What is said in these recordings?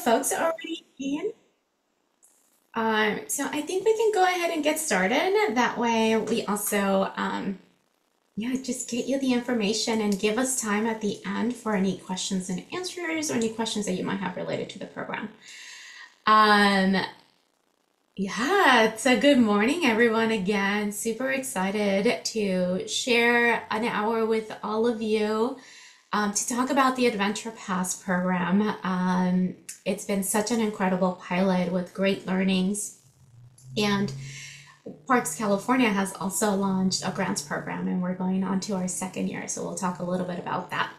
folks already in. Um, so I think we can go ahead and get started. That way we also, um, yeah, just get you the information and give us time at the end for any questions and answers or any questions that you might have related to the program. Um, yeah, so good morning, everyone. Again, super excited to share an hour with all of you um, to talk about the Adventure Pass program. Um, it's been such an incredible pilot with great learnings. And Parks California has also launched a grants program, and we're going on to our second year. So we'll talk a little bit about that.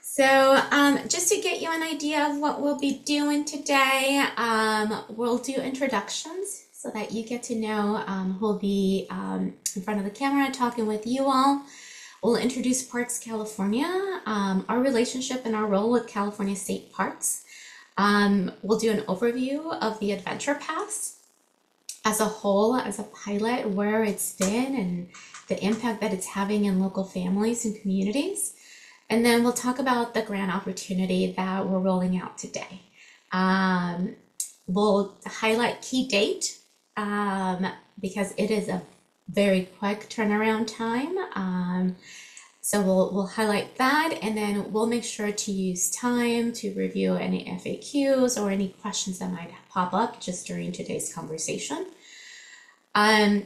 So, um, just to get you an idea of what we'll be doing today, um, we'll do introductions so that you get to know um, who'll be um, in front of the camera talking with you all. We'll introduce Parks California, um, our relationship and our role with California State Parks. Um, we'll do an overview of the Adventure Pass as a whole, as a pilot, where it's been and the impact that it's having in local families and communities. And then we'll talk about the grant opportunity that we're rolling out today. Um, we'll highlight key date um, because it is a very quick turnaround time. Um, so we'll, we'll highlight that and then we'll make sure to use time to review any FAQs or any questions that might pop up just during today's conversation. Um,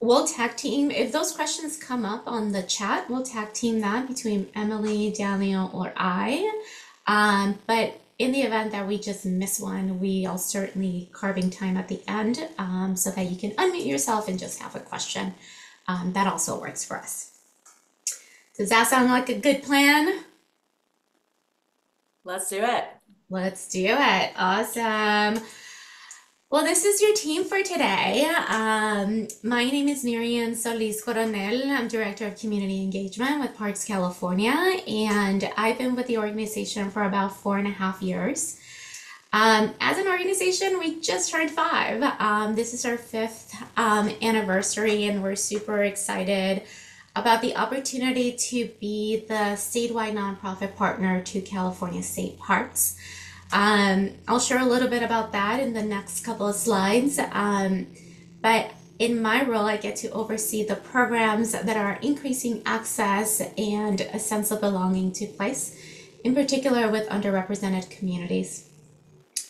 we'll tag team, if those questions come up on the chat, we'll tag team that between Emily, Daniel, or I. Um, but in the event that we just miss one, we are certainly carving time at the end um, so that you can unmute yourself and just have a question. Um, that also works for us. Does that sound like a good plan? Let's do it. Let's do it. Awesome. Well, this is your team for today. Um, my name is Miriam Solis Coronel. I'm Director of Community Engagement with Parks California, and I've been with the organization for about four and a half years. Um, as an organization, we just turned five. Um, this is our fifth um, anniversary, and we're super excited about the opportunity to be the statewide nonprofit partner to California State Parks. Um, I'll share a little bit about that in the next couple of slides. Um, but in my role, I get to oversee the programs that are increasing access and a sense of belonging to place, in particular with underrepresented communities.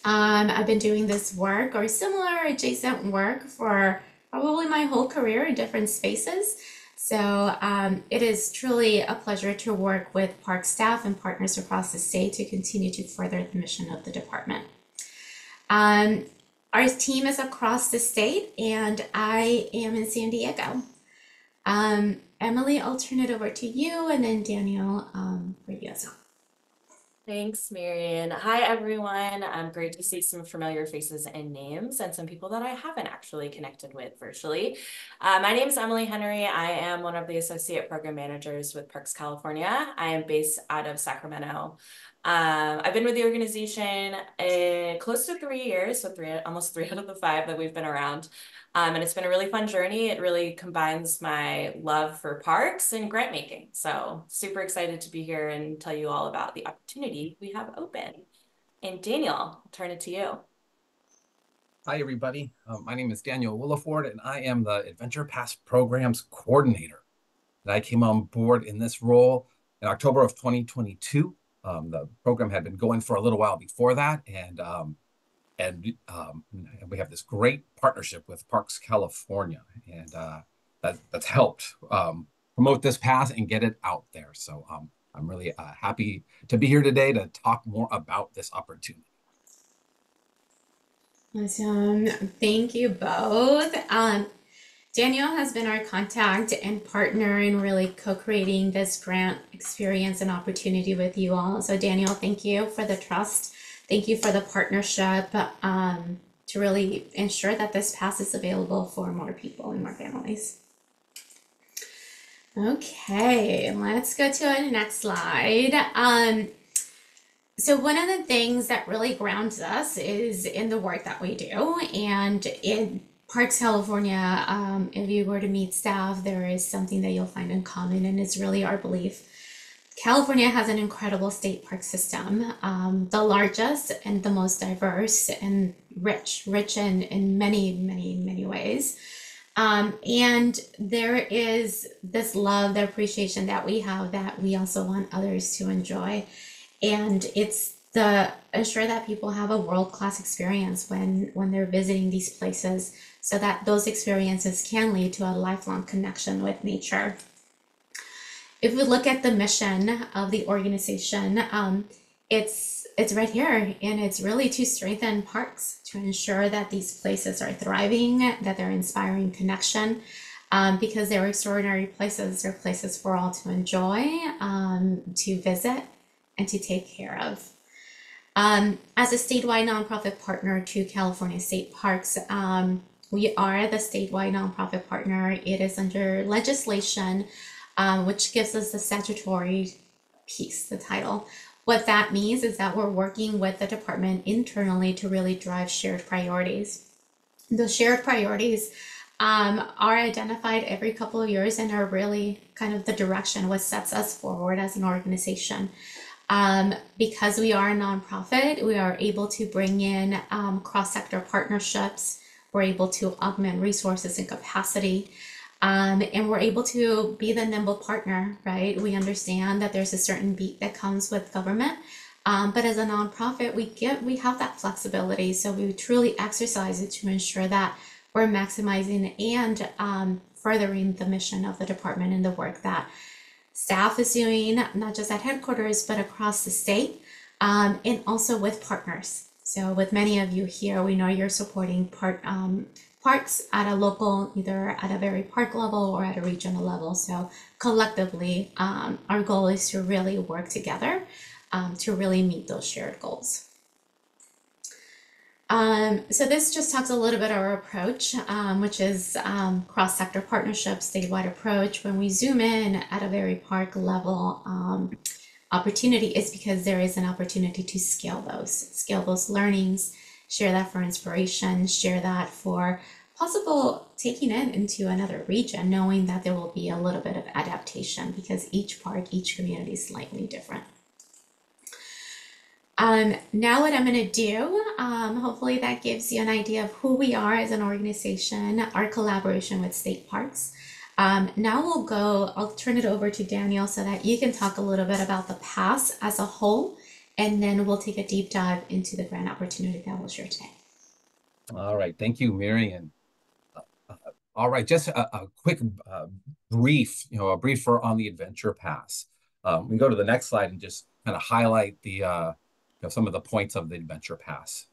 Um, I've been doing this work or similar adjacent work for probably my whole career in different spaces. So um, it is truly a pleasure to work with park staff and partners across the state to continue to further the mission of the department. Um, our team is across the state and I am in San Diego. Um, Emily, I'll turn it over to you and then Daniel um, for you as well. Thanks, Miriam. Hi, everyone. Um, great to see some familiar faces and names and some people that I haven't actually connected with virtually. Uh, my name is Emily Henry. I am one of the associate program managers with Parks California. I am based out of Sacramento. Um, I've been with the organization uh, close to three years, so three, almost three out of the five that we've been around. Um, and it's been a really fun journey. It really combines my love for parks and grant making. So super excited to be here and tell you all about the opportunity we have open. And Daniel, I'll turn it to you. Hi, everybody. Um, my name is Daniel Williford, and I am the Adventure Pass Programs Coordinator. And I came on board in this role in October of 2022. Um, the program had been going for a little while before that, and um, and um, we have this great partnership with Parks California, and uh, that that's helped um, promote this path and get it out there. So um, I'm really uh, happy to be here today to talk more about this opportunity. Awesome. Thank you both. Um, Daniel has been our contact and partner in really co-creating this grant experience and opportunity with you all. So Daniel, thank you for the trust Thank you for the partnership um, to really ensure that this pass is available for more people and more families. Okay, let's go to the next slide. Um, so one of the things that really grounds us is in the work that we do. And in Parks California, um, if you were to meet staff, there is something that you'll find in common, and it's really our belief California has an incredible state park system, um, the largest and the most diverse and rich, rich in, in many, many, many ways. Um, and there is this love, the appreciation that we have that we also want others to enjoy. And it's the ensure that people have a world-class experience when when they're visiting these places so that those experiences can lead to a lifelong connection with nature. If we look at the mission of the organization, um, it's it's right here, and it's really to strengthen parks to ensure that these places are thriving, that they're inspiring connection, um, because they're extraordinary places. They're places for all to enjoy, um, to visit, and to take care of. Um, as a statewide nonprofit partner to California State Parks, um, we are the statewide nonprofit partner. It is under legislation, um, which gives us the statutory piece, the title. What that means is that we're working with the department internally to really drive shared priorities. Those shared priorities um, are identified every couple of years and are really kind of the direction what sets us forward as an organization. Um, because we are a nonprofit, we are able to bring in um, cross sector partnerships. We're able to augment resources and capacity. Um, and we're able to be the nimble partner, right? We understand that there's a certain beat that comes with government. Um, but as a nonprofit, we get we have that flexibility. So we truly exercise it to ensure that we're maximizing and um, furthering the mission of the department and the work that staff is doing, not just at headquarters, but across the state, um, and also with partners. So with many of you here, we know you're supporting part um, parks at a local, either at a very park level or at a regional level. So collectively, um, our goal is to really work together um, to really meet those shared goals. Um, so this just talks a little bit our approach, um, which is um, cross-sector partnership, statewide approach. When we zoom in at a very park level um, opportunity, is because there is an opportunity to scale those, scale those learnings, share that for inspiration, share that for possible taking it into another region, knowing that there will be a little bit of adaptation because each park, each community is slightly different. Um, now what I'm going to do, um, hopefully that gives you an idea of who we are as an organization, our collaboration with state parks. Um, now we'll go, I'll turn it over to Daniel so that you can talk a little bit about the pass as a whole, and then we'll take a deep dive into the grant opportunity that we'll share today. All right, thank you, Miriam. Uh, uh, all right, just a, a quick uh, brief, you know, a briefer on the Adventure Pass. Um, we can go to the next slide and just kind of highlight the uh, you know, some of the points of the Adventure Pass.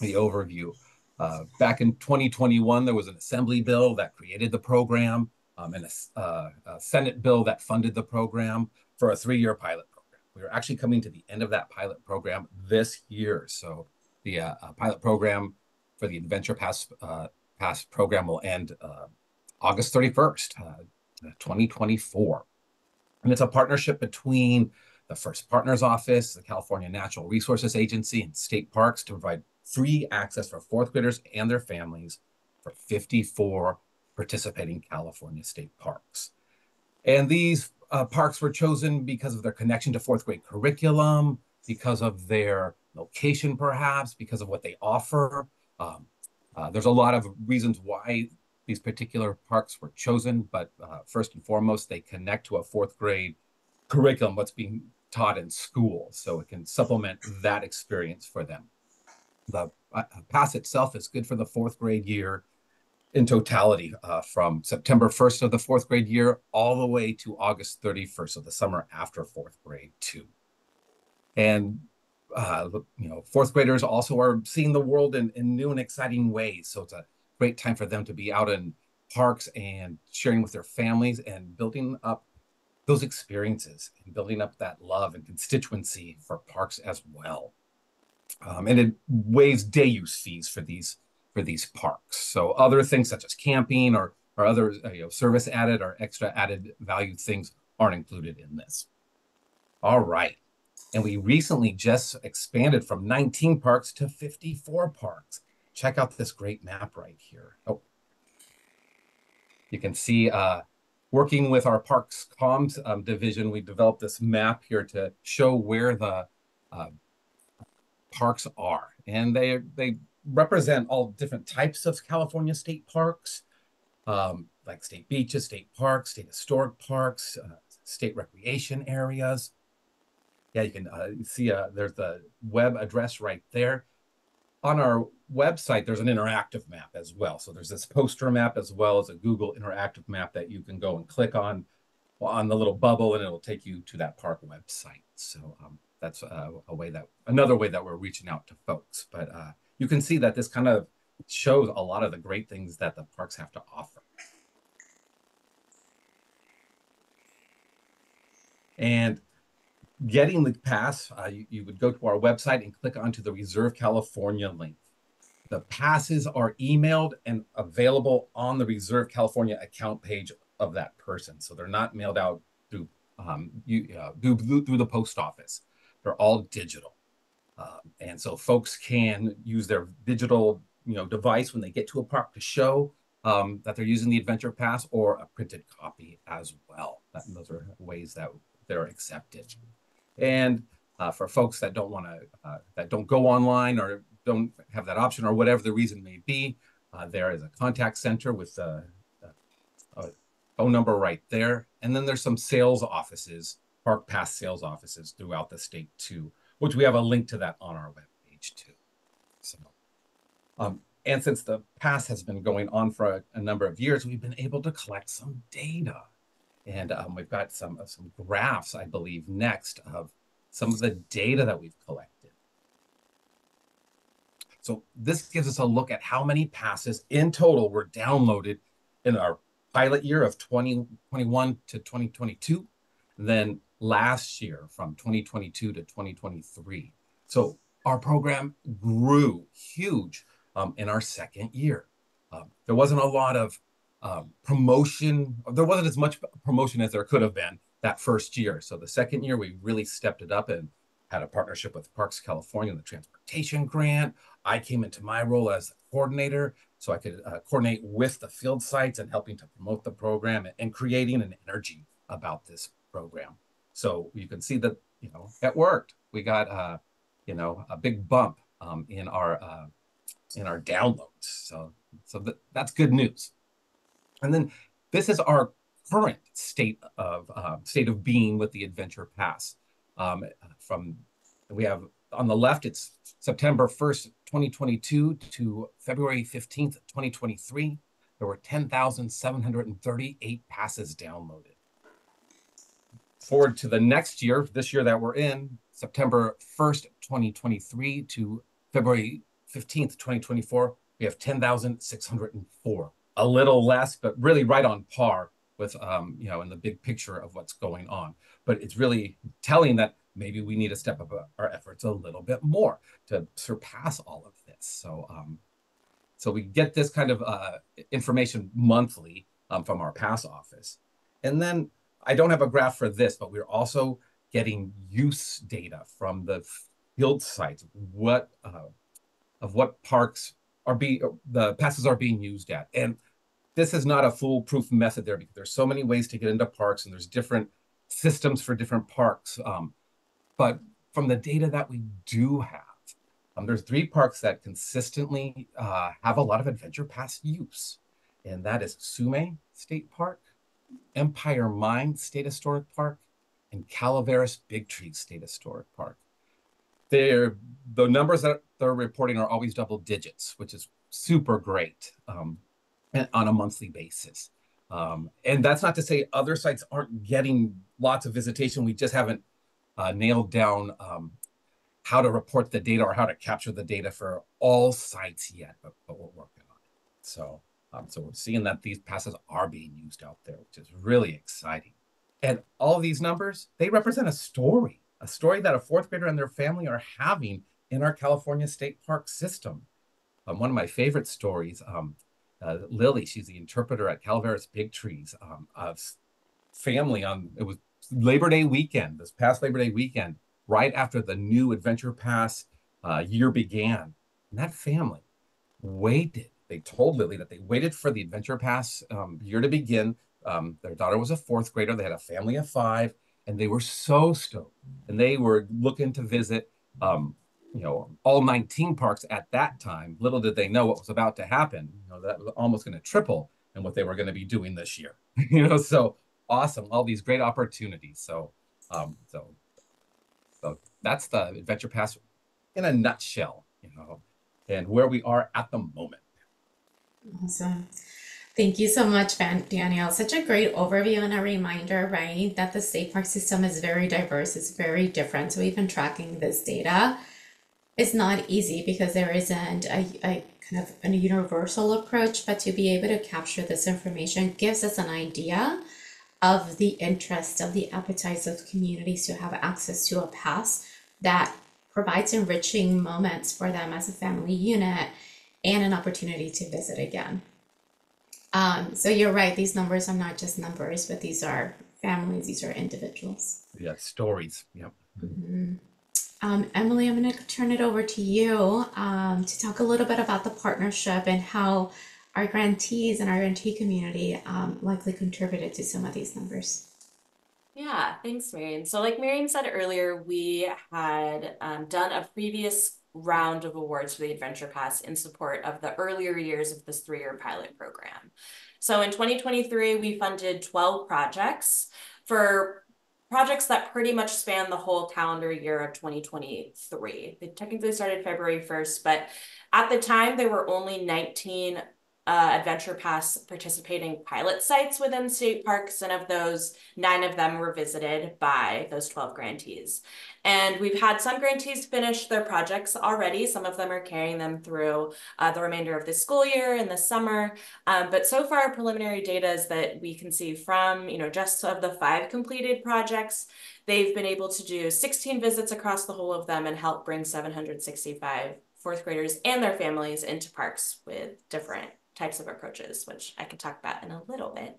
The overview. Uh, back in 2021, there was an assembly bill that created the program um, and a, uh, a, Senate bill that funded the program for a three-year pilot program. We are actually coming to the end of that pilot program this year. So the uh, uh pilot program for the Adventure Pass, uh, Pass program will end uh, August 31st, 2024. And it's a partnership between the First Partners Office, the California Natural Resources Agency, and state parks to provide free access for fourth graders and their families for 54 participating California state parks. And these uh, parks were chosen because of their connection to fourth grade curriculum, because of their location, perhaps, because of what they offer. Um, uh, there's a lot of reasons why these particular parks were chosen, but uh, first and foremost, they connect to a fourth grade curriculum, what's being taught in school, so it can supplement that experience for them. The uh, pass itself is good for the fourth grade year in totality uh, from September 1st of the fourth grade year all the way to August 31st of the summer after fourth grade too. And uh, you know, fourth graders also are seeing the world in, in new and exciting ways. So it's a great time for them to be out in parks and sharing with their families and building up those experiences and building up that love and constituency for parks as well. Um, and it waives day use fees for these for these parks. So other things such as camping or or other uh, you know service added or extra added value things aren't included in this. All right. And we recently just expanded from 19 parks to 54 parks. Check out this great map right here. Oh, you can see uh, working with our Parks Comms um, division, we developed this map here to show where the uh, parks are, and they they represent all different types of California state parks, um, like state beaches, state parks, state historic parks, uh, state recreation areas. Yeah, you can uh, see uh, there's the web address right there. On our website, there's an interactive map as well. So there's this poster map as well as a Google interactive map that you can go and click on on the little bubble and it'll take you to that park website. So um, that's a, a, way that another way that we're reaching out to folks. But uh, you can see that this kind of shows a lot of the great things that the parks have to offer. And getting the pass, uh, you, you would go to our website and click onto the Reserve California link. The passes are emailed and available on the Reserve California account page of that person. So they're not mailed out through um, you, uh, through, through the post office. They're all digital. Um, and so folks can use their digital you know, device when they get to a park to show um, that they're using the Adventure Pass or a printed copy as well. That, those are ways that they're accepted. And uh, for folks that don't want to, uh, that don't go online or don't have that option or whatever the reason may be, uh, there is a contact center with a, a, phone number right there. And then there's some sales offices, Park Pass sales offices throughout the state too, which we have a link to that on our webpage too. So, um, and since the pass has been going on for a, a, number of years, we've been able to collect some data. And um, we've got some, some graphs, I believe, next of some of the data that we've collected. So this gives us a look at how many passes in total were downloaded in our pilot year of 2021 to 2022, then last year from 2022 to 2023. So our program grew huge um, in our second year. Um, there wasn't a lot of um, promotion. There wasn't as much promotion as there could have been that first year. So the second year, we really stepped it up and had a partnership with Parks California, the transportation grant. I came into my role as coordinator, so I could uh, coordinate with the field sites and helping to promote the program and creating an energy about this program. So you can see that you know it worked. We got uh, you know a big bump um, in our uh, in our downloads. So so that, that's good news. And then this is our current state of uh, state of being with the Adventure Pass. Um, from we have on the left, it's September 1st, 2022 to February 15th, 2023. There were 10,738 passes downloaded. Forward to the next year, this year that we're in, September 1st, 2023 to February 15th, 2024, we have 10,604 a little less, but really right on par with, um, you know, in the big picture of what's going on. But it's really telling that maybe we need to step up our efforts a little bit more to surpass all of this. So, um, so we get this kind of uh, information monthly um, from our pass office. And then I don't have a graph for this, but we're also getting use data from the field sites. What uh, of what parks are being the passes are being used at, and this is not a foolproof method there because there's so many ways to get into parks and there's different systems for different parks. Um, but from the data that we do have, um, there's three parks that consistently uh, have a lot of Adventure Pass use, and that is Sume State Park, Empire Mine State Historic Park, and Calaveras Big Tree State Historic Park. They're, the numbers that they're reporting are always double digits, which is super great. Um, on a monthly basis. Um, and that's not to say other sites aren't getting lots of visitation. We just haven't uh, nailed down um, how to report the data or how to capture the data for all sites yet, but, but we're working on it. So, um, so we're seeing that these passes are being used out there, which is really exciting. And all these numbers, they represent a story, a story that a fourth grader and their family are having in our California State Park system. Um, one of my favorite stories, um, uh, Lily, she's the interpreter at Calaveras Big Trees, um, of family on it was Labor Day weekend, this past Labor Day weekend, right after the new Adventure Pass uh, year began. And that family waited. They told Lily that they waited for the Adventure Pass um, year to begin Um, their daughter was a fourth grader. They had a family of five, and they were so stoked. And they were looking to visit, um, you know, all 19 parks at that time. Little did they know what was about to happen. You know, that was almost going to triple and what they were going to be doing this year. you know, so awesome, all these great opportunities. So, um, so, so that's the Adventure Pass in a nutshell. You know, and where we are at the moment. Awesome. Thank you so much, Daniel. Such a great overview and a reminder, right, that the state park system is very diverse, it's very different. So even tracking this data is not easy because there isn't a, a kind of a universal approach, but to be able to capture this information gives us an idea of the interest of the appetites of communities to have access to a pass that provides enriching moments for them as a family unit and an opportunity to visit again. Um, so you're right, these numbers are not just numbers, but these are families, these are individuals. Yeah, stories. Yep. Mhm. Um, Emily, I'm going to turn it over to you um, to talk a little bit about the partnership and how our grantees and our grantee community um, likely contributed to some of these numbers. Yeah, thanks, Miriam. So like Miriam said earlier, we had um, done a previous round of awards for the Adventure Pass in support of the earlier years of this three-year pilot program. So in 2023, we funded 12 projects for projects that pretty much span the whole calendar year of 2023. They technically started February 1st, but at the time, there were only 19 uh, Adventure Pass participating pilot sites within state parks, and of those, nine of them were visited by those 12 grantees. And we've had some grantees finish their projects already. Some of them are carrying them through uh, the remainder of the school year and the summer. Um, but so far, preliminary data is that we can see from, you know, just of the five completed projects, they've been able to do 16 visits across the whole of them and help bring 765 fourth graders and their families into parks with different types of approaches, which I could talk about in a little bit.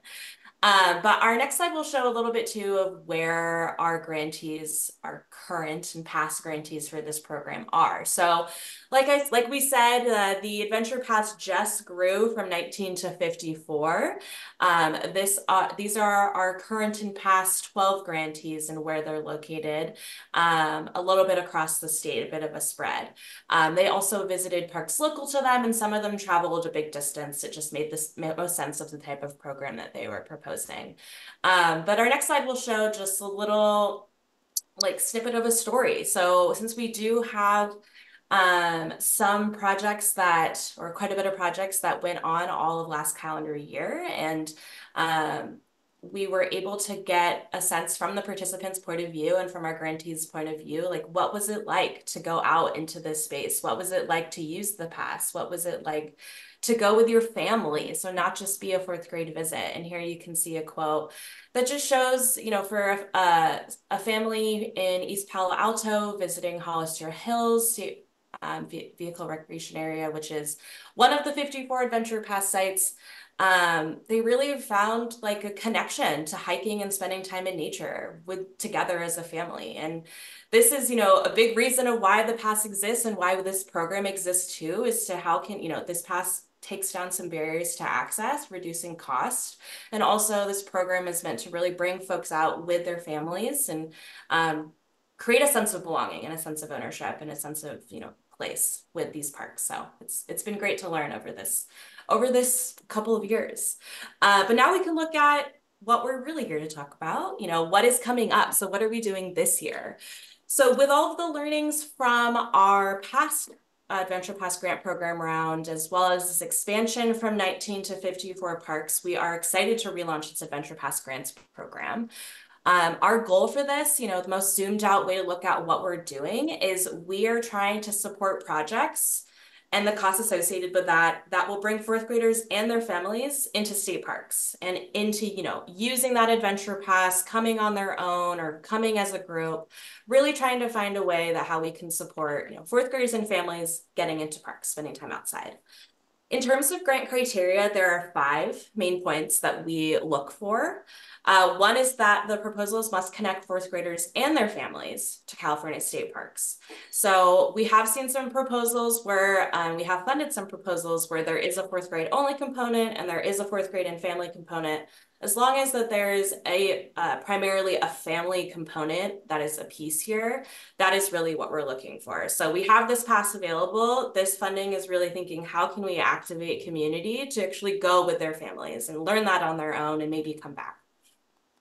Um, but our next slide will show a little bit too of where our grantees, our current and past grantees for this program are. So like I like we said, uh, the Adventure Pass just grew from 19 to 54. Um, this uh, these are our current and past 12 grantees and where they're located, um, a little bit across the state, a bit of a spread. Um, they also visited parks local to them, and some of them traveled a big distance. It just made the most sense of the type of program that they were proposing. Um, but our next slide will show just a little like snippet of a story. So since we do have um, some projects that, or quite a bit of projects that went on all of last calendar year. And um, we were able to get a sense from the participants' point of view and from our grantees' point of view, like what was it like to go out into this space? What was it like to use the pass? What was it like to go with your family? So not just be a fourth grade visit. And here you can see a quote that just shows, you know, for a, a family in East Palo Alto visiting Hollister Hills, um, vehicle recreation area, which is one of the 54 Adventure Pass sites. Um, they really found like a connection to hiking and spending time in nature with together as a family. And this is, you know, a big reason of why the pass exists and why this program exists too, is to how can, you know, this pass takes down some barriers to access, reducing cost. And also this program is meant to really bring folks out with their families and um, create a sense of belonging and a sense of ownership and a sense of, you know, place with these parks. So it's it's been great to learn over this over this couple of years. Uh, but now we can look at what we're really here to talk about. You know, what is coming up? So what are we doing this year? So with all of the learnings from our past Adventure Pass grant program round, as well as this expansion from 19 to 54 parks, we are excited to relaunch its Adventure Pass grants program. Um, our goal for this, you know, the most zoomed out way to look at what we're doing is we are trying to support projects and the costs associated with that that will bring fourth graders and their families into state parks and into you know using that adventure pass coming on their own or coming as a group really trying to find a way that how we can support you know fourth graders and families getting into parks spending time outside in terms of grant criteria, there are five main points that we look for. Uh, one is that the proposals must connect fourth graders and their families to California state parks. So we have seen some proposals where um, we have funded some proposals where there is a fourth grade only component and there is a fourth grade and family component. As long as that there is a uh, primarily a family component that is a piece here, that is really what we're looking for. So we have this pass available. This funding is really thinking how can we activate community to actually go with their families and learn that on their own and maybe come back.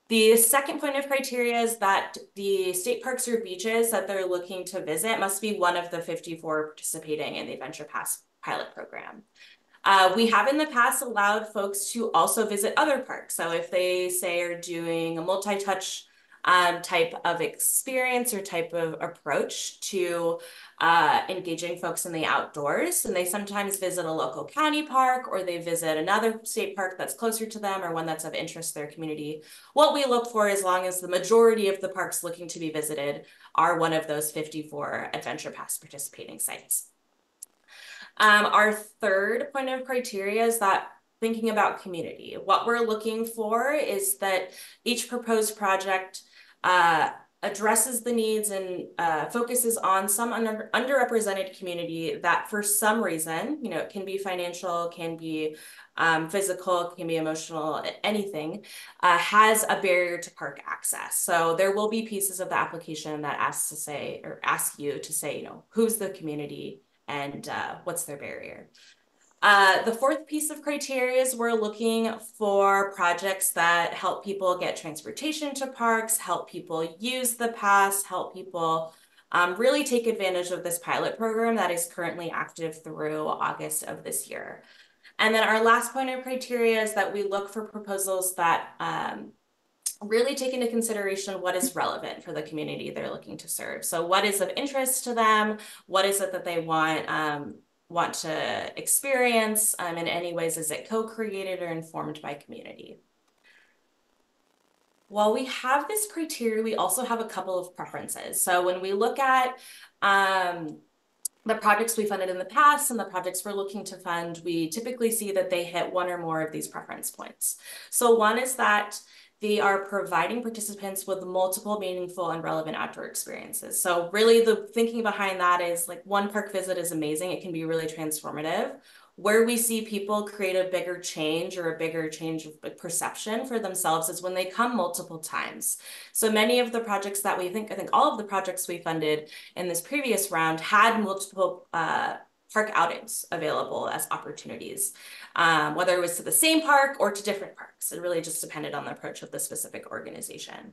The second point of criteria is that the state parks or beaches that they're looking to visit must be one of the 54 participating in the Adventure Pass pilot program. Uh, we have in the past allowed folks to also visit other parks. So if they say are doing a multi-touch um, type of experience or type of approach to uh, engaging folks in the outdoors. And they sometimes visit a local county park or they visit another state park that's closer to them or one that's of interest to their community. What we look for, as long as the majority of the parks looking to be visited are one of those 54 Adventure Pass participating sites. Um, our third point of criteria is that thinking about community. What we're looking for is that each proposed project uh, addresses the needs and uh, focuses on some under, underrepresented community that for some reason, you know, it can be financial, can be um, physical, can be emotional, anything, uh, has a barrier to park access. So there will be pieces of the application that asks to say, or ask you to say, you know, who's the community and uh, what's their barrier. Uh, the fourth piece of criteria is we're looking for projects that help people get transportation to parks, help people use the pass, help people um, really take advantage of this pilot program that is currently active through August of this year. And then our last point of criteria is that we look for proposals that um, really take into consideration what is relevant for the community they're looking to serve. So what is of interest to them? What is it that they want um, want to experience? Um, in any ways, is it co-created or informed by community? While we have this criteria, we also have a couple of preferences. So when we look at um, the projects we funded in the past and the projects we're looking to fund, we typically see that they hit one or more of these preference points. So one is that they are providing participants with multiple meaningful and relevant outdoor experiences. So really the thinking behind that is like one park visit is amazing. It can be really transformative. Where we see people create a bigger change or a bigger change of perception for themselves is when they come multiple times. So many of the projects that we think, I think all of the projects we funded in this previous round had multiple uh, park outings available as opportunities, um, whether it was to the same park or to different parks. It really just depended on the approach of the specific organization.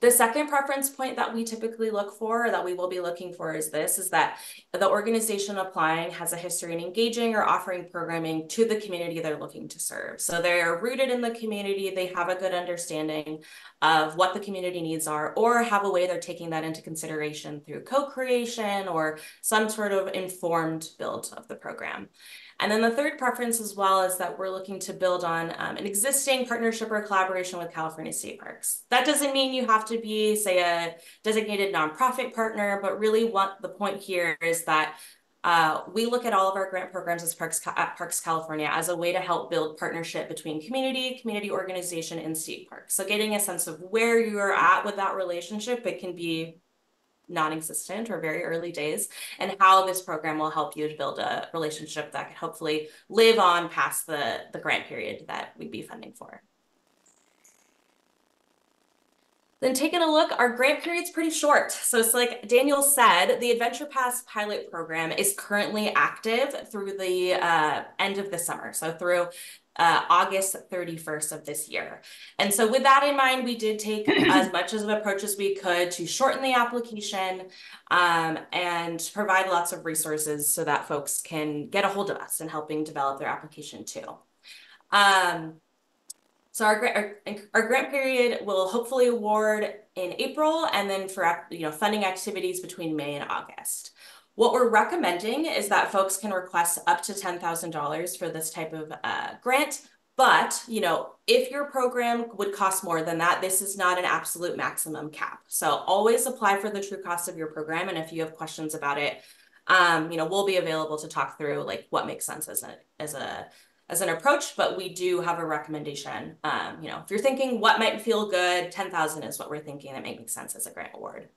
The second preference point that we typically look for, or that we will be looking for is this, is that the organization applying has a history in engaging or offering programming to the community they're looking to serve. So they're rooted in the community, they have a good understanding of what the community needs are, or have a way they're taking that into consideration through co-creation or some sort of informed build of the program. And then the third preference as well is that we're looking to build on um, an existing partnership or collaboration with California State Parks. That doesn't mean you have to be, say, a designated nonprofit partner, but really what the point here is that uh, we look at all of our grant programs as Parks at Parks California as a way to help build partnership between community, community organization, and state parks. So getting a sense of where you're at with that relationship, it can be non-existent or very early days and how this program will help you to build a relationship that can hopefully live on past the, the grant period that we'd be funding for. Then taking a look, our grant period's pretty short. So it's like Daniel said, the Adventure Pass pilot program is currently active through the uh, end of the summer. So through uh, August 31st of this year. And so with that in mind, we did take as much of an approach as we could to shorten the application um, and provide lots of resources so that folks can get a hold of us in helping develop their application too. Um, so our, our, our grant period will hopefully award in April and then for you know funding activities between May and August. What we're recommending is that folks can request up to $10,000 for this type of uh, grant. But, you know, if your program would cost more than that, this is not an absolute maximum cap. So always apply for the true cost of your program. And if you have questions about it, um, you know, we'll be available to talk through like what makes sense as a, as a, as an approach, but we do have a recommendation. Um, you know, if you're thinking what might feel good, 10,000 is what we're thinking that might make sense as a grant award.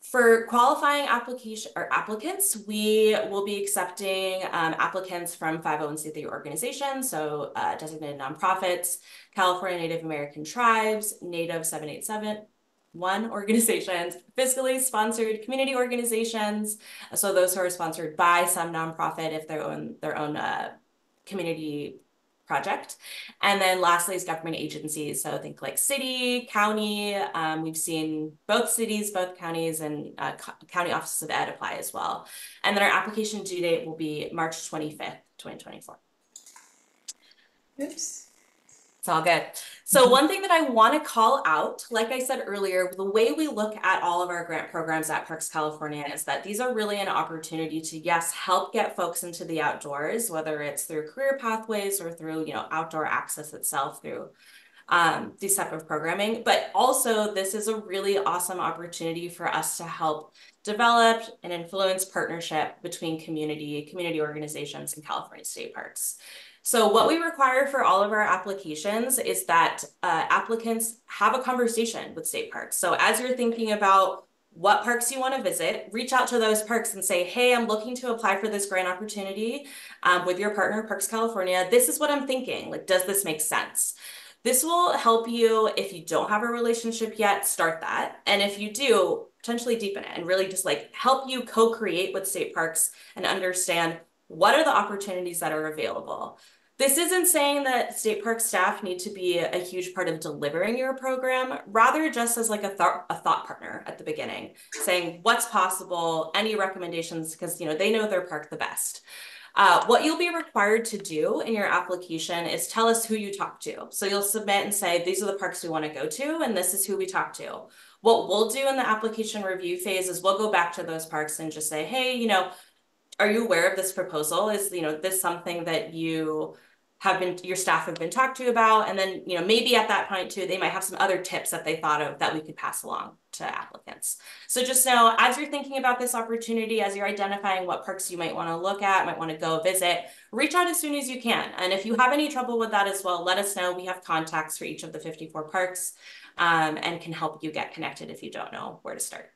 For qualifying application or applicants, we will be accepting um, applicants from 501c3 organizations, so uh, designated nonprofits, California Native American tribes, Native 787 one organizations, fiscally sponsored community organizations. So those who are sponsored by some nonprofit if their own their own uh, community project. And then lastly is government agencies. So think like city, county. Um, we've seen both cities, both counties and uh, co county offices of ed apply as well. And then our application due date will be March 25th, 2024. Oops. It's all good. So one thing that I want to call out, like I said earlier, the way we look at all of our grant programs at Parks California is that these are really an opportunity to, yes, help get folks into the outdoors, whether it's through career pathways or through, you know, outdoor access itself through um, these type of programming. But also this is a really awesome opportunity for us to help develop and influence partnership between community, community organizations and California state parks. So what we require for all of our applications is that uh, applicants have a conversation with state parks. So as you're thinking about what parks you want to visit, reach out to those parks and say, hey, I'm looking to apply for this grant opportunity um, with your partner, Parks California. This is what I'm thinking. Like, does this make sense? This will help you if you don't have a relationship yet, start that. And if you do, potentially deepen it and really just like help you co-create with state parks and understand what are the opportunities that are available. This isn't saying that state park staff need to be a huge part of delivering your program, rather just as like a, a thought partner at the beginning, saying what's possible, any recommendations, because you know they know their park the best. Uh, what you'll be required to do in your application is tell us who you talk to. So you'll submit and say, these are the parks we want to go to, and this is who we talk to. What we'll do in the application review phase is we'll go back to those parks and just say, hey, you know, are you aware of this proposal? Is, you know, this something that you have been your staff have been talked to about? And then you know maybe at that point too they might have some other tips that they thought of that we could pass along to applicants. So just know as you're thinking about this opportunity as you're identifying what parks you might want to look at might want to go visit reach out as soon as you can. And if you have any trouble with that as well let us know. We have contacts for each of the 54 parks um, and can help you get connected if you don't know where to start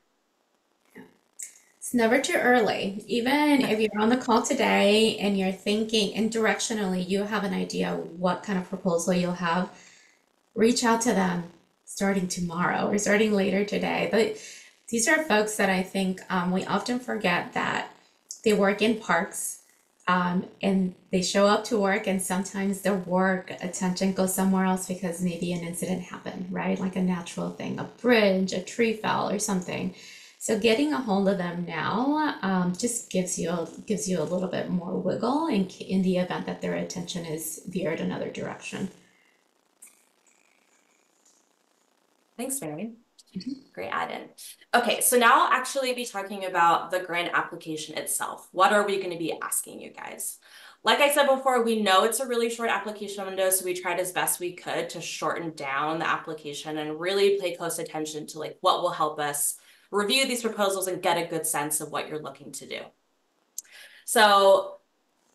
It's never too early. Even if you're on the call today and you're thinking and directionally, you have an idea what kind of proposal you'll have, reach out to them starting tomorrow or starting later today. But these are folks that I think um, we often forget that they work in parks um, and they show up to work, and sometimes their work attention goes somewhere else because maybe an incident happened, right? Like a natural thing, a bridge, a tree fell, or something. So getting a hold of them now um, just gives you a, gives you a little bit more wiggle in in the event that their attention is veered another direction. Thanks, Mary. Great add-in. Okay, so now I'll actually be talking about the grant application itself. What are we going to be asking you guys? Like I said before, we know it's a really short application window, so we tried as best we could to shorten down the application and really pay close attention to like what will help us review these proposals and get a good sense of what you're looking to do. So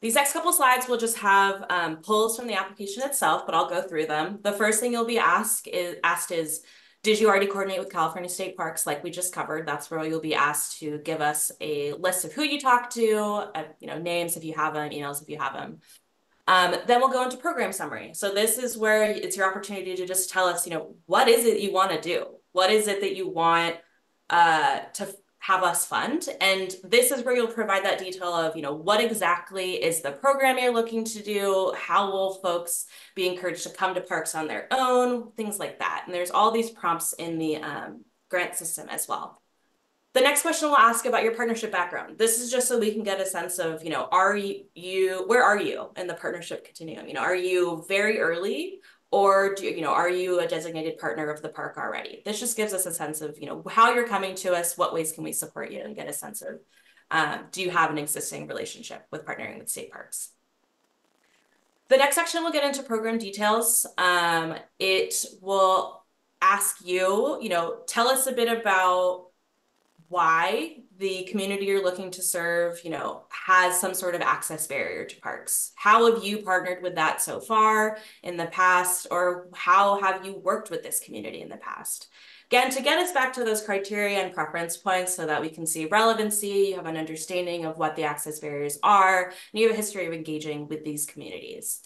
these next couple slides will just have um, pulls from the application itself, but I'll go through them. The first thing you'll be asked is, asked is, did you already coordinate with California State Parks like we just covered? That's where you'll be asked to give us a list of who you talked to, uh, you know, names if you have them, emails if you have them. Um, then we'll go into program summary. So this is where it's your opportunity to just tell us, you know, what is it you want to do? What is it that you want uh, to have us fund. And this is where you'll provide that detail of, you know, what exactly is the program you're looking to do? How will folks be encouraged to come to parks on their own? Things like that. And there's all these prompts in the um, grant system as well. The next question we'll ask about your partnership background. This is just so we can get a sense of, you know, are you, you where are you in the partnership continuum? You know, are you very early or do you know are you a designated partner of the park already? This just gives us a sense of you know how you're coming to us what ways can we support you and get a sense of um, do you have an existing relationship with partnering with state parks? The next section will get into program details. Um, it will ask you you know tell us a bit about why the community you're looking to serve, you know, has some sort of access barrier to parks. How have you partnered with that so far in the past, or how have you worked with this community in the past? Again, to get us back to those criteria and preference points so that we can see relevancy, you have an understanding of what the access barriers are, and you have a history of engaging with these communities.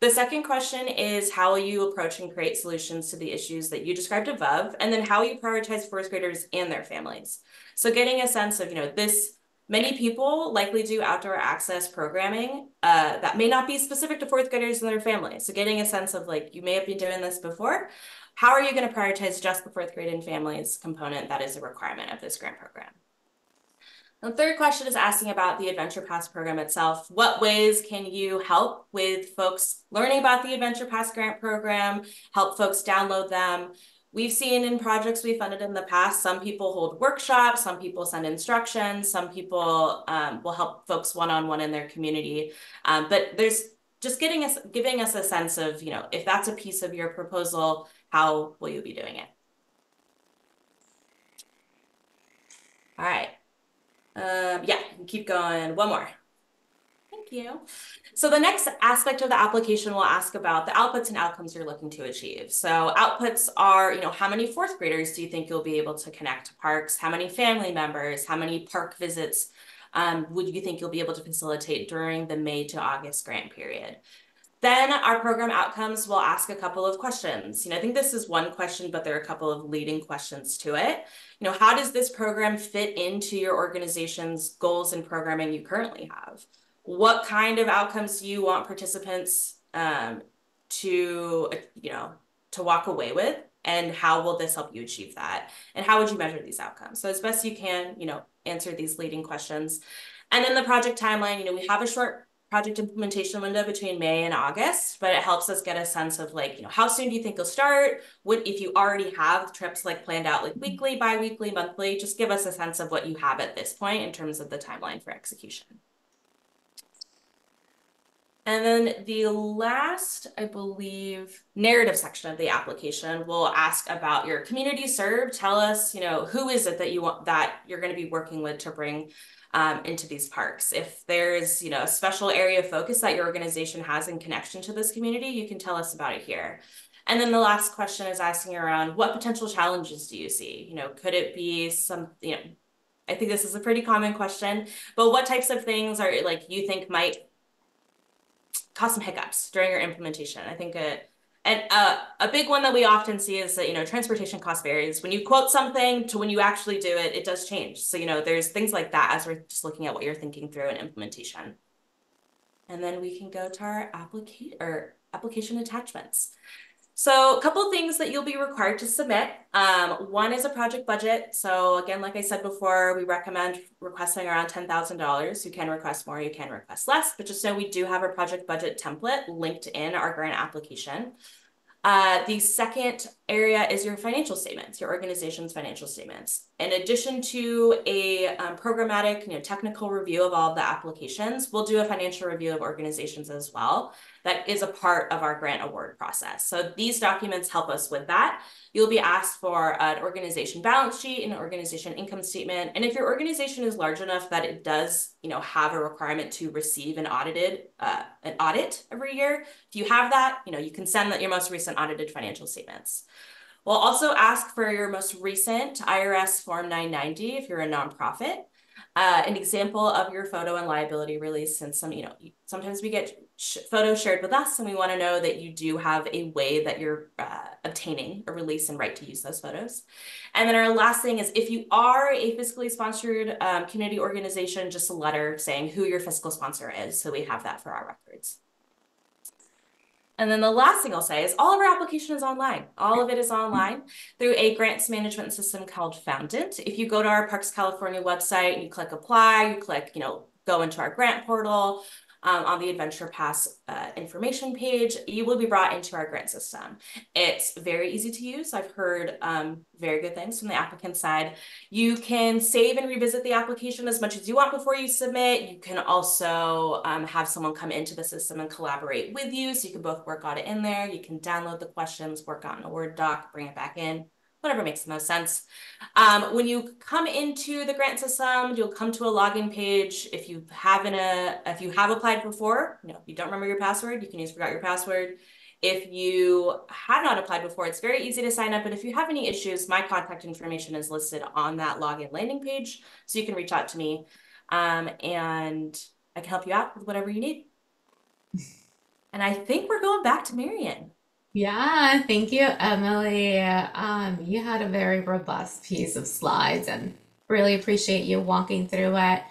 The second question is how will you approach and create solutions to the issues that you described above? And then how you prioritize fourth graders and their families? So getting a sense of, you know, this Many people likely do outdoor access programming uh, that may not be specific to fourth graders and their families. So getting a sense of like, you may have been doing this before. How are you going to prioritize just the fourth grade and families component that is a requirement of this grant program? The third question is asking about the Adventure Pass program itself. What ways can you help with folks learning about the Adventure Pass grant program, help folks download them, We've seen in projects we funded in the past, some people hold workshops, some people send instructions, some people um, will help folks one-on-one in their community. Um, but there's just getting us, giving us a sense of, you know, if that's a piece of your proposal, how will you be doing it? All right. Keep going. One more. Thank you. So the next aspect of the application will ask about the outputs and outcomes you're looking to achieve. So outputs are, you know, how many fourth graders do you think you'll be able to connect to parks? How many family members? How many park visits um, would you think you'll be able to facilitate during the May to August grant period? Then our program outcomes will ask a couple of questions. You know, I think this is one question, but there are a couple of leading questions to it. You know, how does this program fit into your organization's goals and programming you currently have? what kind of outcomes do you want participants um, to, you know, to walk away with? And how will this help you achieve that? And how would you measure these outcomes? So as best you can, you know, answer these leading questions. And then the project timeline, you know, we have a short project implementation window between May and August, but it helps us get a sense of like, you know, how soon do you think you'll start? What if you already have trips like planned out like weekly, bi-weekly, monthly, just give us a sense of what you have at this point in terms of the timeline for execution. And then the last, I believe, narrative section of the application will ask about your community serve. Tell us, you know, who is it that you want that you're going to be working with to bring um, into these parks. If there's, you know, a special area of focus that your organization has in connection to this community, you can tell us about it here. And then the last question is asking around what potential challenges do you see? You know, could it be some, you know, I think this is a pretty common question, but what types of things are like you think might cause some hiccups during your implementation. I think a, and uh, a big one that we often see is that, you know, transportation cost varies. When you quote something to when you actually do it, it does change. So, you know, there's things like that as we're just looking at what you're thinking through in implementation. And then we can go to our application or application attachments. So a couple things that you'll be required to submit. Um, one is a project budget. So again, like I said before, we recommend requesting around $10,000. You can request more, you can request less, but just know we do have a project budget template linked in our grant application. Uh, the second area is your financial statements, your organization's financial statements. In addition to a um, programmatic, you know, technical review of all of the applications, we'll do a financial review of organizations as well that is a part of our grant award process. So these documents help us with that. You'll be asked for an organization balance sheet, an organization income statement. And if your organization is large enough that it does, you know, have a requirement to receive an audited, uh, an audit every year, if you have that, you know, you can send that your most recent audited financial statements. We'll also ask for your most recent IRS Form 990 if you're a nonprofit. Uh, an example of your photo and liability release since some, you know, sometimes we get sh photos shared with us and we want to know that you do have a way that you're uh, obtaining a release and right to use those photos. And then our last thing is if you are a fiscally sponsored um, community organization, just a letter saying who your fiscal sponsor is so we have that for our records. And then the last thing I'll say is all of our application is online. All of it is online through a grants management system called Foundant. If you go to our Parks California website, and you click apply, you click, you know, go into our grant portal, um, on the Adventure Pass uh, information page, you will be brought into our grant system. It's very easy to use. I've heard um, very good things from the applicant side. You can save and revisit the application as much as you want before you submit. You can also um, have someone come into the system and collaborate with you. So you can both work on it in there. You can download the questions, work on a Word doc, bring it back in whatever makes the most sense. Um, when you come into the grant system, you'll come to a login page. If you haven't a, if you have applied before, you know, if you don't remember your password, you can use forgot your password. If you have not applied before, it's very easy to sign up. But if you have any issues, my contact information is listed on that login landing page. So you can reach out to me um, and I can help you out with whatever you need. And I think we're going back to Miriam. Yeah, thank you, Emily. Um, you had a very robust piece of slides and really appreciate you walking through it.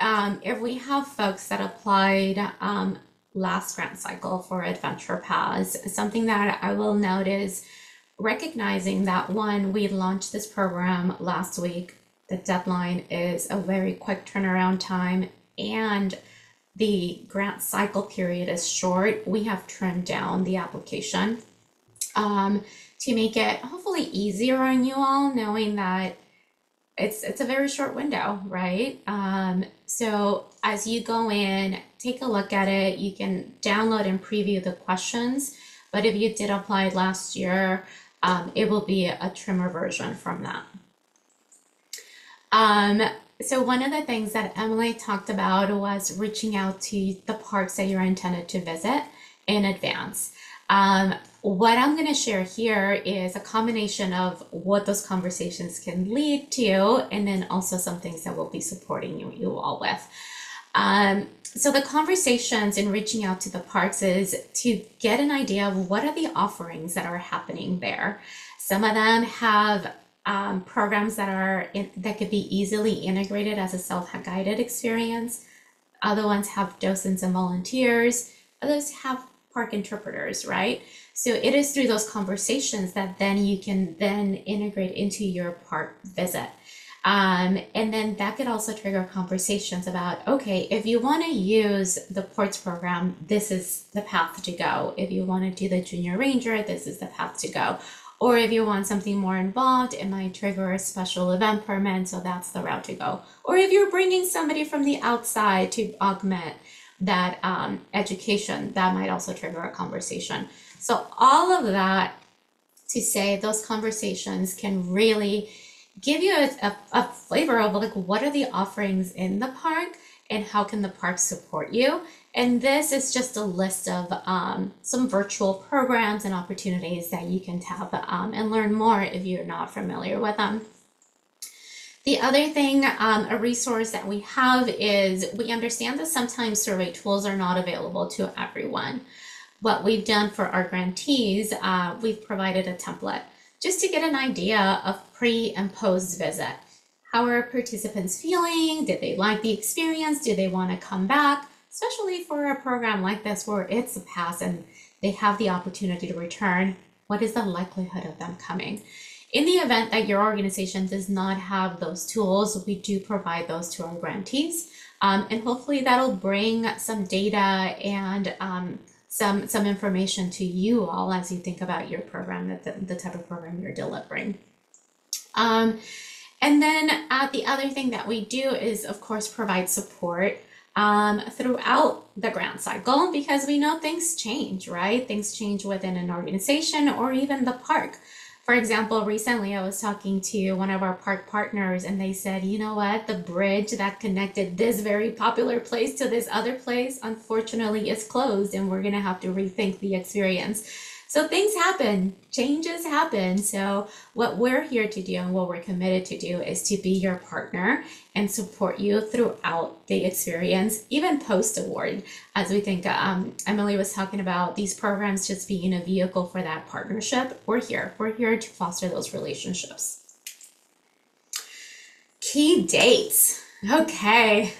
Um, if we have folks that applied um, last grant cycle for Adventure Pass, something that I will note is recognizing that one, we launched this program last week. The deadline is a very quick turnaround time, and the grant cycle period is short. We have trimmed down the application um, to make it hopefully easier on you all, knowing that it's it's a very short window, right? Um, so as you go in, take a look at it. You can download and preview the questions. But if you did apply last year, um, it will be a trimmer version from that. Um, so one of the things that Emily talked about was reaching out to the parks that you're intended to visit in advance. Um, what I'm going to share here is a combination of what those conversations can lead to, and then also some things that we'll be supporting you, you all with. Um, so the conversations in reaching out to the parks is to get an idea of what are the offerings that are happening there. Some of them have um, programs that are in, that could be easily integrated as a self-guided experience. Other ones have docents and volunteers. Others have park interpreters, right? So it is through those conversations that then you can then integrate into your park visit. Um, and then that could also trigger conversations about okay, if you want to use the PORTS program, this is the path to go. If you want to do the junior ranger, this is the path to go. Or if you want something more involved, it might trigger a special event permit, so that's the route to go. Or if you're bringing somebody from the outside to augment that um, education, that might also trigger a conversation. So all of that to say those conversations can really give you a, a, a flavor of like what are the offerings in the park and how can the park support you and this is just a list of um, some virtual programs and opportunities that you can tap um, and learn more if you're not familiar with them. The other thing, um, a resource that we have is we understand that sometimes survey tools are not available to everyone. What we've done for our grantees, uh, we've provided a template just to get an idea of pre and post visit. How are participants feeling? Did they like the experience? Do they want to come back? Especially for a program like this where it's a pass and they have the opportunity to return, what is the likelihood of them coming? In the event that your organization does not have those tools, we do provide those to our grantees. Um, and hopefully that'll bring some data and um, some, some information to you all as you think about your program, the, the type of program you're delivering. Um, and then uh, the other thing that we do is, of course, provide support um, throughout the grant cycle because we know things change, right? Things change within an organization or even the park. For example, recently I was talking to one of our park partners and they said, you know what, the bridge that connected this very popular place to this other place, unfortunately, is closed and we're going to have to rethink the experience. So things happen, changes happen. So what we're here to do and what we're committed to do is to be your partner and support you throughout the experience, even post award. As we think um, Emily was talking about these programs just being a vehicle for that partnership, we're here. We're here to foster those relationships. Key dates. Okay,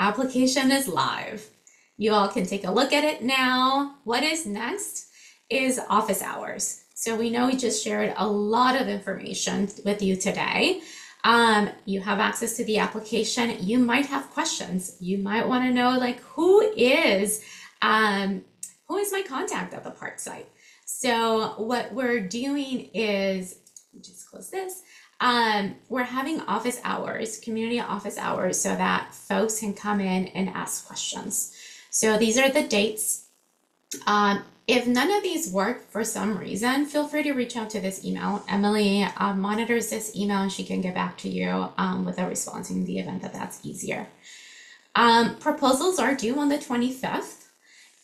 application is live. You all can take a look at it now. What is next? Is office hours. So we know we just shared a lot of information with you today. Um, you have access to the application. You might have questions. You might want to know like who is um, who is my contact at the park site. So what we're doing is just close this. Um, we're having office hours, community office hours, so that folks can come in and ask questions. So these are the dates. Um, if none of these work for some reason, feel free to reach out to this email. Emily uh, monitors this email and she can get back to you um, with a response in the event that that's easier. Um, proposals are due on the 25th.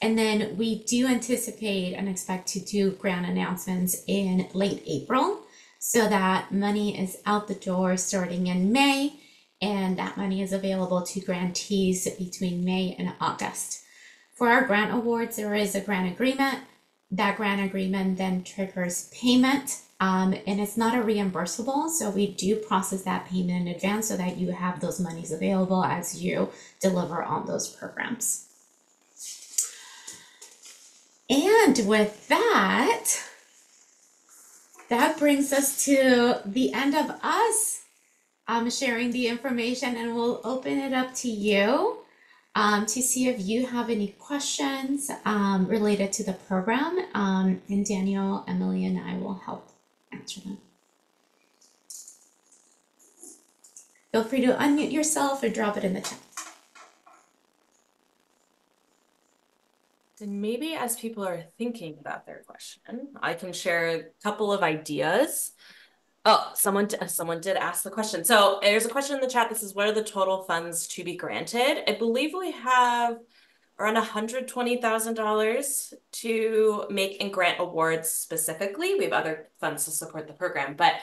And then we do anticipate and expect to do grant announcements in late April so that money is out the door starting in May and that money is available to grantees between May and August. For our grant awards, there is a grant agreement. That grant agreement then triggers payment um, and it's not a reimbursable, so we do process that payment in advance so that you have those monies available as you deliver on those programs. And with that, that brings us to the end of us um, sharing the information, and we'll open it up to you um, to see if you have any questions um, related to the program. Um, and Daniel, Emily, and I will help answer them. Feel free to unmute yourself or drop it in the chat. And maybe as people are thinking about their question, I can share a couple of ideas. Oh, someone someone did ask the question. So there's a question in the chat This is what are the total funds to be granted? I believe we have around $120,000 to make and grant awards specifically. We have other funds to support the program. But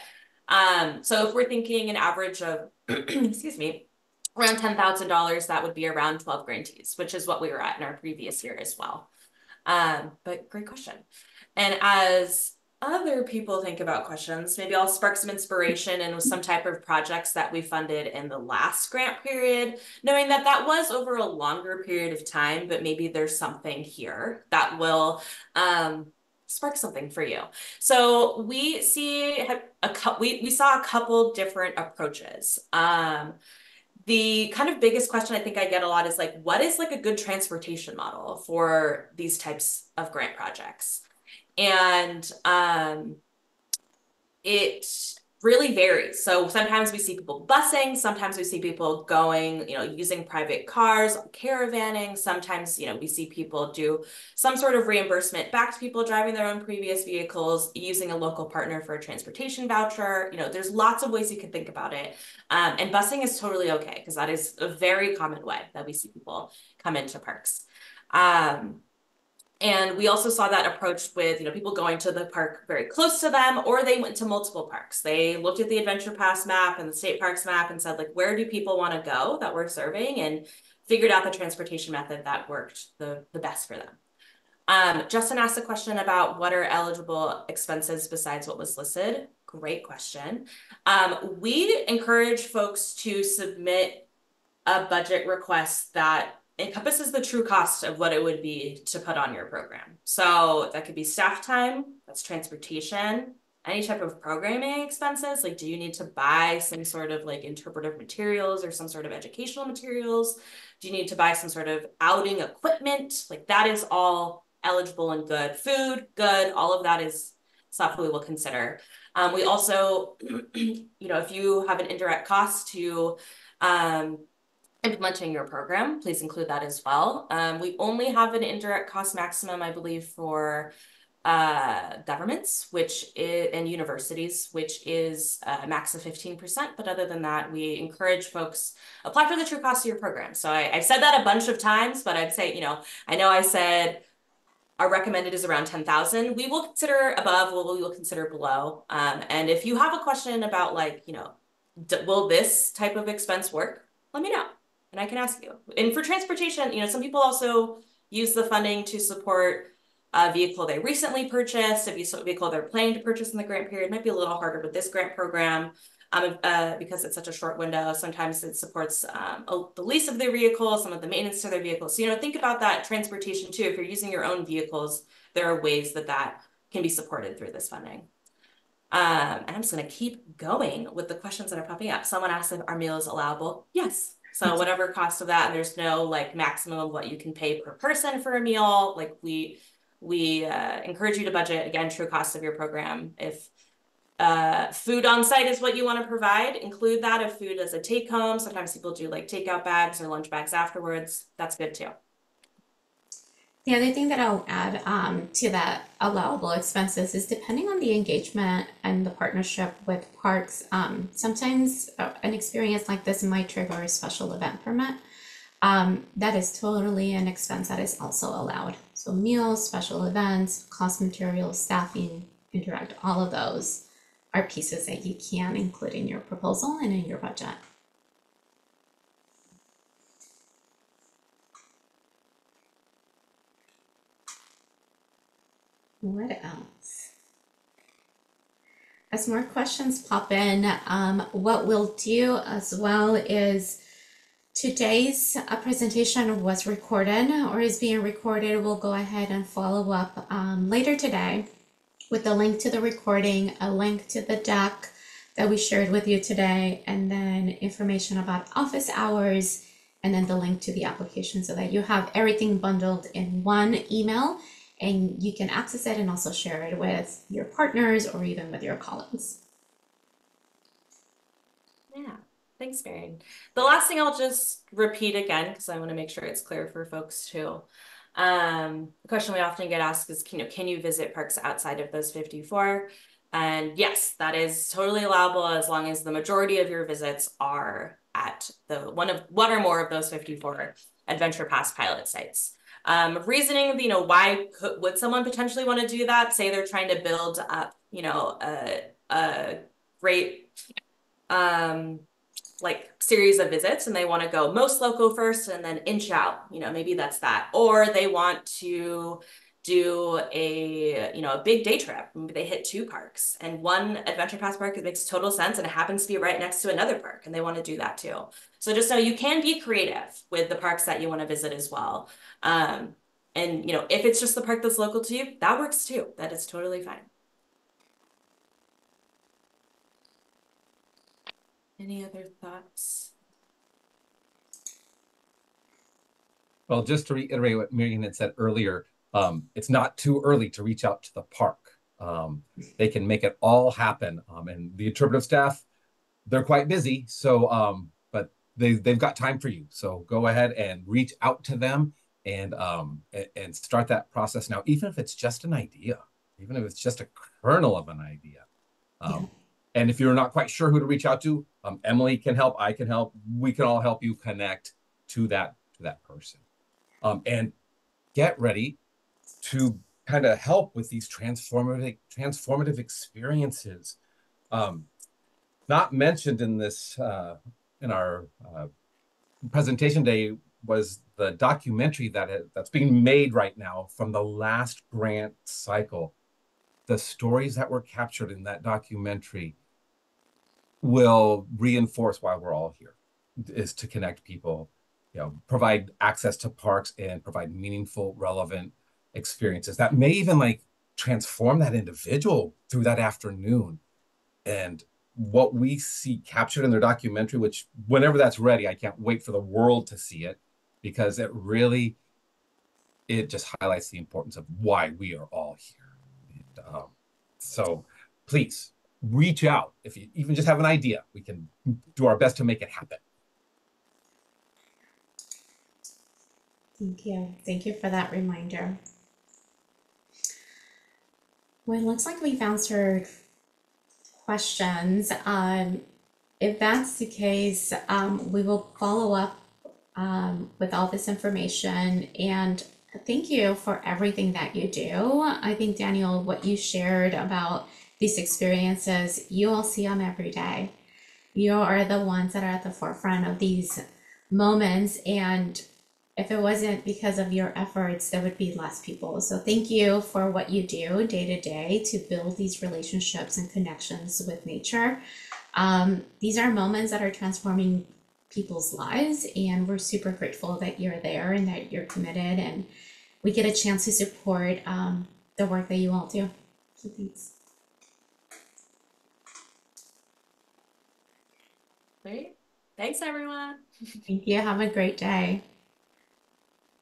um, so if we're thinking an average of, excuse me, around $10,000, that would be around 12 grantees, which is what we were at in our previous year as well. Um, but great question. And as other people think about questions, maybe I'll spark some inspiration and with some type of projects that we funded in the last grant period, knowing that that was over a longer period of time, but maybe there's something here that will um, spark something for you. So we see a we we saw a couple different approaches. Um, the kind of biggest question I think I get a lot is like, what is like a good transportation model for these types of grant projects? And um, it really varies. So sometimes we see people busing, sometimes we see people going, you know, using private cars, caravanning. Sometimes, you know, we see people do some sort of reimbursement back to people driving their own previous vehicles, using a local partner for a transportation voucher. You know, there's lots of ways you can think about it. Um, and busing is totally okay because that is a very common way that we see people come into parks. Um, and we also saw that approach with, you know, people going to the park very close to them, or they went to multiple parks. They looked at the Adventure Pass map and the state parks map and said, like, where do people want to go that we're serving? And figured out the transportation method that worked the, the best for them. Um, Justin asked a question about what are eligible expenses besides what was listed. Great question. Um, we encourage folks to submit a budget request that encompasses the true cost of what it would be to put on your program. So that could be staff time, that's transportation, any type of programming expenses. Like, do you need to buy some sort of like interpretive materials or some sort of educational materials? Do you need to buy some sort of outing equipment? Like, that is all eligible and good. Food, good, all of that is stuff we will consider. Um, we also, you know, if you have an indirect cost to um, implementing your program, please include that as well. Um, we only have an indirect cost maximum, I believe, for uh, governments, which is, and universities, which is a max of 15%. But other than that, we encourage folks apply for the true cost of your program. So I, I've said that a bunch of times, but I'd say, you know, I know I said our recommended is around 10,000. We will consider above, we will consider below. Um, and if you have a question about like, you know, will this type of expense work? Let me know and I can ask you. And for transportation, you know, some people also use the funding to support a vehicle they recently purchased, if you saw a vehicle they're planning to purchase in the grant period. It might be a little harder with this grant program um, uh, because it's such a short window. Sometimes it supports um, a, the lease of their vehicle, some of the maintenance to their vehicles. So, you know, think about that transportation too. If you're using your own vehicles, there are ways that that can be supported through this funding. Um, and I'm just going to keep going with the questions that are popping up. Someone asked if our meal is allowable. Yes, so whatever cost of that, and there's no like maximum of what you can pay per person for a meal. Like we we uh, encourage you to budget again true cost of your program. If uh, food on site is what you want to provide, include that. If food is a take home, sometimes people do like takeout bags or lunch bags afterwards. That's good too. The other thing that I'll add um, to that allowable expenses is depending on the engagement and the partnership with parks. Um, sometimes uh, an experience like this might trigger a special event permit. um, that is totally an expense that is also allowed. So meals, special events, cost materials, staffing, indirect, all of those are pieces that you can include in your proposal and in your budget. What else? As more questions pop in, um, what we'll do as well is today's uh, presentation was recorded or is being recorded. We'll go ahead and follow up um, later today with a link to the recording, a link to the deck that we shared with you today, and then information about office hours, and then the link to the application so that you have everything bundled in one email and you can access it and also share it with your partners or even with your colleagues. Yeah, thanks, Miriam. The last thing I'll just repeat again, because I want to make sure it's clear for folks too. Um, the question we often get asked is, you know, can you visit parks outside of those 54? And yes, that is totally allowable as long as the majority of your visits are at the one of one or more of those 54 Adventure Pass pilot sites. Um, reasoning, you know, why could, would someone potentially want to do that? Say they're trying to build up, you know, a, a great, um, like series of visits and they want to go most local first and then inch out, you know, maybe that's that. Or they want to do a, you know, a big day trip. Maybe they hit two parks and one adventure pass park, it makes total sense and it happens to be right next to another park and they want to do that too. So just know you can be creative with the parks that you want to visit as well. Um, and you know, if it's just the park that's local to you, that works too. That is totally fine. Any other thoughts? Well, just to reiterate what Miriam had said earlier, um, it's not too early to reach out to the park. Um, they can make it all happen. Um, and the interpretive staff, they're quite busy. So, um, but they, they've got time for you. So go ahead and reach out to them and, um, and, start that process now, even if it's just an idea, even if it's just a kernel of an idea. Um, Yeah. And if you're not quite sure who to reach out to, um, Emily can help. I can help. We can all help you connect to that to that person. Um, and get ready to kind of help with these transformative transformative experiences. Um, not mentioned in this uh, in our uh, presentation day was the documentary that it, that's being made right now from the last grant cycle. The stories that were captured in that documentary will reinforce why we're all here is to connect people you know provide access to parks and provide meaningful relevant experiences that may even like transform that individual through that afternoon and what we see captured in their documentary which whenever that's ready i can't wait for the world to see it because it really it just highlights the importance of why we are all here and, um, so please reach out if you even just have an idea we can do our best to make it happen Thank you. Thank you for that reminder. Well, it looks like we've answered questions. Um, if that's the case, um, we will follow up um, with all this information and thank you for everything that you do. I think, Daniel, what you shared about these experiences, you all see them every day. You are the ones that are at the forefront of these moments and if it wasn't because of your efforts, there would be less people. So thank you for what you do day to day to build these relationships and connections with nature. Um, these are moments that are transforming people's lives, and we're super grateful that you're there and that you're committed, and we get a chance to support um, the work that you all do. So thanks. Great. Thanks, everyone. Thank you. Have a great day.